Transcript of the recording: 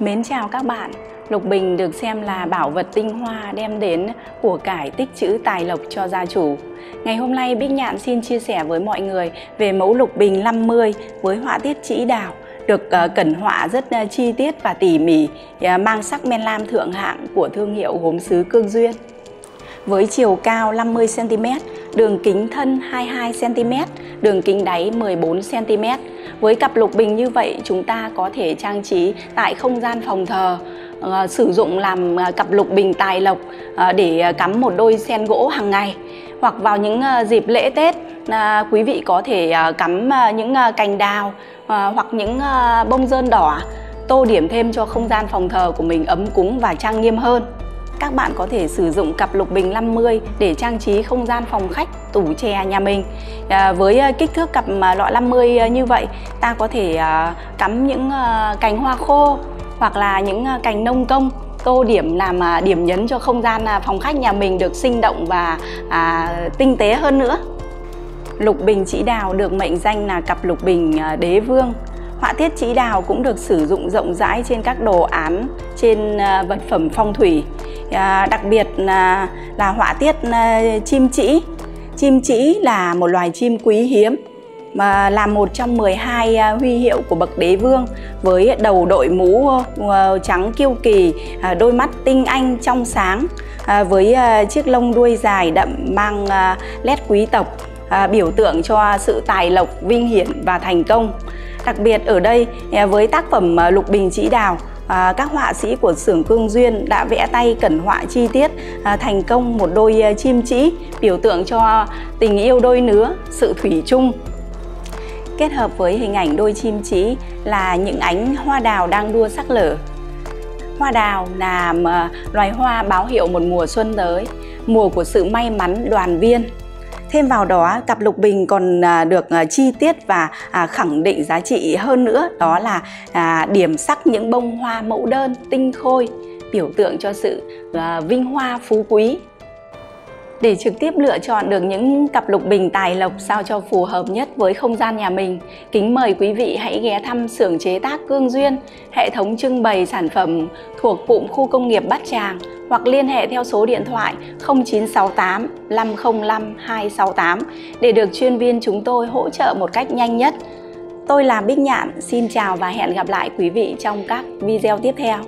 Mến chào các bạn. Lục bình được xem là bảo vật tinh hoa đem đến của cải tích trữ tài lộc cho gia chủ. Ngày hôm nay Bích Nhạn xin chia sẻ với mọi người về mẫu lục bình 50 với họa tiết chỉ đào được ờ, cẩn họa rất ờ, chi tiết và tỉ mỉ, ờ, mang sắc men lam thượng hạng của thương hiệu gốm sứ Cương Duyên. Với chiều cao 50 cm, đường kính thân 22 cm, đường kính đáy 14 cm. Với cặp lục bình như vậy, chúng ta có thể trang trí tại không gian phòng thờ, uh, sử dụng làm ờ, cặp lục bình tài lộc uh, để cắm một đôi sen gỗ hàng ngày hoặc vào những dịp lễ Tết quý vị có thể cắm những cành đào hoặc những bông dơn đỏ tô điểm thêm cho không gian phòng thờ của mình ấm cúng và trang nghiêm hơn các bạn có thể sử dụng cặp lục bình 50 để trang trí không gian phòng khách, tủ chè nhà mình. À, với à, kích thước cặp loại 50 à, như vậy, ta có thể à, cắm những cành hoa khô hoặc là những cành nông công tô điểm làm điểm nhấn cho không gian phòng khách nhà mình được sinh động và à, tinh tế hơn nữa. Lục bình chỉ đào được mệnh danh là cặp lục bình đế vương Họa tiết chỉ đào cũng được sử dụng rộng rãi trên các đồ án, trên vật phẩm phong thủy Ờ, đặc biệt là, là họa tiết à, chim chỉ chim chỉ là một loài chim quý hiếm mà là một trong 12 à, ờ, huy hiệu của bậc đế vương với đầu đội mũ à, trắng kiêu kỳ, à, đôi mắt tinh anh trong sáng với chiếc lông đuôi dài đậm mang nét quý tộc biểu tượng cho sự tài lộc, vinh hiển và thành công. Đặc biệt ở đây với tác phẩm Lục Bình Chỉ Đào à, các họa sĩ của xưởng Cương Duyên đã vẽ tay cẩn họa chi tiết à, thành công một đôi à, chim trĩ biểu tượng cho tình yêu đôi nứa, sự thủy chung. Kết hợp với hình ảnh đôi chim trĩ là những ánh hoa đào đang đua sắc lở Hoa đào là à, loài hoa báo hiệu một mùa xuân tới, mùa của sự may mắn đoàn viên. Thêm vào đó, cặp lục bình còn à, được à, chi tiết và à, khẳng định giá trị hơn nữa, đó là điểm sắc những bông hoa mẫu đơn tinh khôi, biểu tượng cho sự vinh hoa phú quý. Để trực tiếp lựa chọn được những cặp lục bình tài lộc sao cho phù hợp nhất với không gian nhà mình, kính mời quý vị hãy ghé thăm xưởng chế tác Cương Duyên, hệ thống trưng bày sản phẩm thuộc cụm khu công nghiệp Bát Tràng hoặc liên hệ theo số điện thoại 0968 505 268 để được chuyên viên chúng tôi hỗ trợ một cách nhanh nhất. Tôi là Bích Nhạn, xin chào và hẹn gặp lại quý vị trong các video tiếp theo.